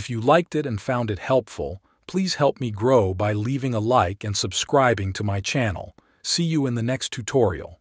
If you liked it and found it helpful, please help me grow by leaving a like and subscribing to my channel. See you in the next tutorial.